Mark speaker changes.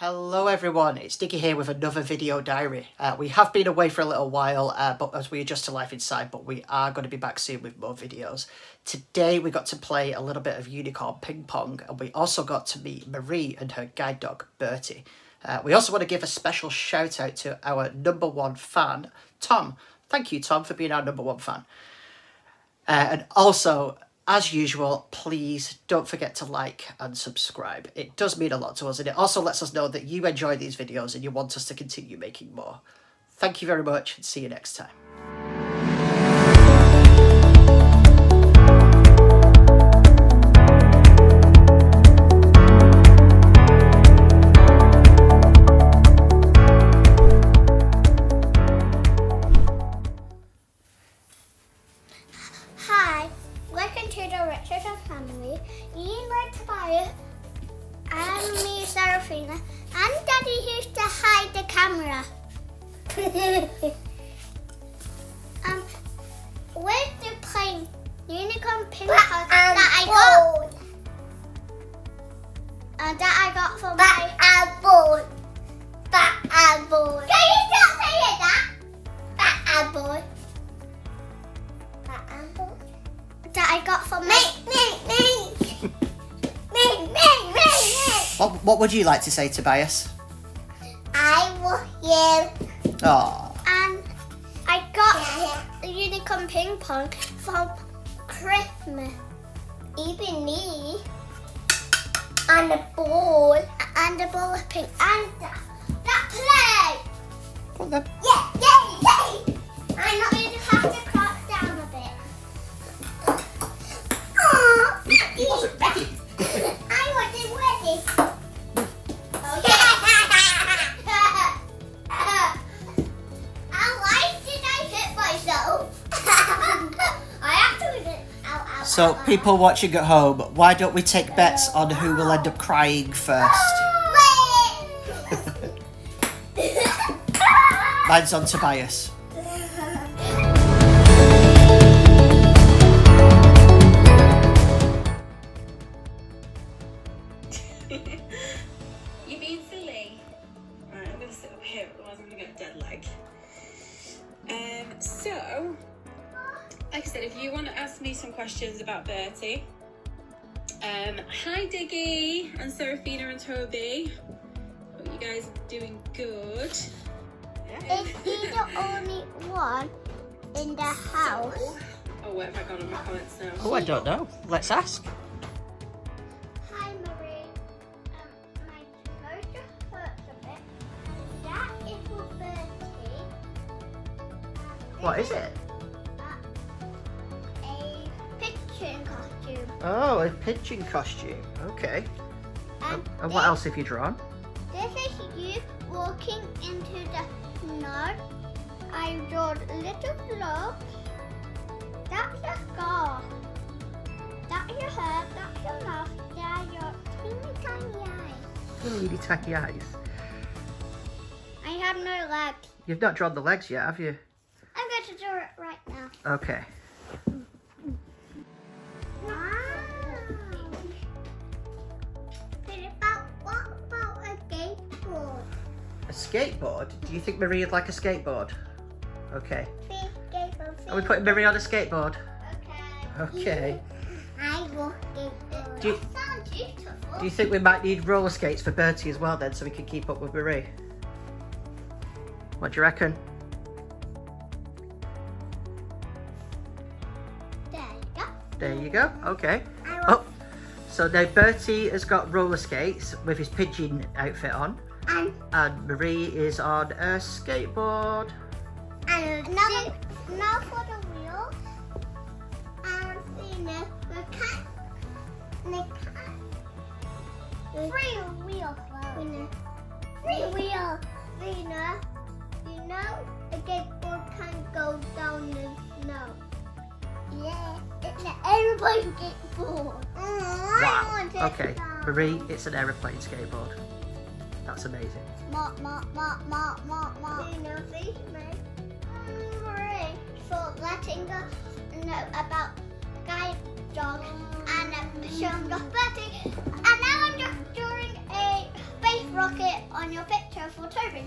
Speaker 1: Hello everyone, it's Diggy here with another video diary. Uh, we have been away for a little while uh, but as we adjust to life inside, but we are going to be back soon with more videos. Today we got to play a little bit of Unicorn Ping Pong and we also got to meet Marie and her guide dog Bertie. Uh, we also want to give a special shout out to our number one fan, Tom. Thank you Tom for being our number one fan. Uh, and also as usual, please don't forget to like and subscribe. It does mean a lot to us and it also lets us know that you enjoy these videos and you want us to continue making more. Thank you very much and see you next time.
Speaker 2: um, where's the plane? Unicorn pin that I got? Uh, that I got from
Speaker 3: Bat
Speaker 2: my...
Speaker 3: and ball. Bat and ball.
Speaker 2: Can you stop saying that?
Speaker 3: Bat and ball. Bat and ball.
Speaker 2: That I got
Speaker 3: Me,
Speaker 2: my...
Speaker 1: What, what would you like to say, Tobias?
Speaker 3: I will you.
Speaker 1: Oh,
Speaker 2: And I got the unicorn ping pong from Christmas.
Speaker 3: Even me. And the ball.
Speaker 2: And the ball of pink. And that, that play!
Speaker 1: well
Speaker 3: yeah, yeah.
Speaker 1: So,
Speaker 2: ow, ow.
Speaker 1: people watching at home, why don't we take bets on who will end up crying first? Mine's on Tobias.
Speaker 4: you being silly? Right, I'm gonna sit up here, otherwise I'm gonna get a dead leg. Um, so, like I said, if you want to ask me some questions about Bertie, um, hi Diggy and Serafina and Toby. Hope you guys are doing good.
Speaker 2: Is he the only one in the house?
Speaker 4: Oh, where have I gone on my comments now?
Speaker 1: Oh, I don't know. Let's ask.
Speaker 2: Hi, Marie. Um, my nose hurts a bit. And that is for Bertie. And
Speaker 1: What
Speaker 2: this
Speaker 1: is it? Oh, a pigeon costume. Okay.
Speaker 2: And
Speaker 1: And what else have you drawn?
Speaker 2: This is you walking into the snow. I draw little gloves. That's your scarf. That's your hair. That's your mouth. That's your teeny tiny eyes.
Speaker 1: Really tacky eyes.
Speaker 2: I have no legs.
Speaker 1: You've not drawn the legs yet, have you?
Speaker 2: I'm going to draw it right now.
Speaker 1: Okay.
Speaker 2: But skateboard?
Speaker 1: Do you think Marie would like a skateboard? Okay.
Speaker 2: Skateboard.
Speaker 1: Are we putting Marie on a skateboard?
Speaker 2: Okay.
Speaker 1: Okay.
Speaker 2: I will skateboard.
Speaker 1: Do you-
Speaker 2: that sounds beautiful.
Speaker 1: Do you think we might need roller skates for Bertie as well then so we can keep up with Marie? What do you reckon?
Speaker 2: there you go.
Speaker 1: There you go. Okay. Oh, so now Bertie has got roller skates with his pigeon outfit on,
Speaker 2: and
Speaker 1: and Marie is on a skateboard.
Speaker 2: And now, now for the wheels. And now, the cat, the cat. Three wheels. Lena. Three wheels. Lena, you know a skateboard can go down the snow. Yeah, it's an aeroplane skateboard. Mm, I want it
Speaker 1: Okay,
Speaker 2: down.
Speaker 1: Marie, it's an aeroplane skateboard. That's amazing.
Speaker 2: Ma, ma, ma, ma, ma, ma. Lena, see me. Marie, for letting us know about guide dog and um, showing us Betty. And now I'm just drawing a space rocket on your picture for Toby.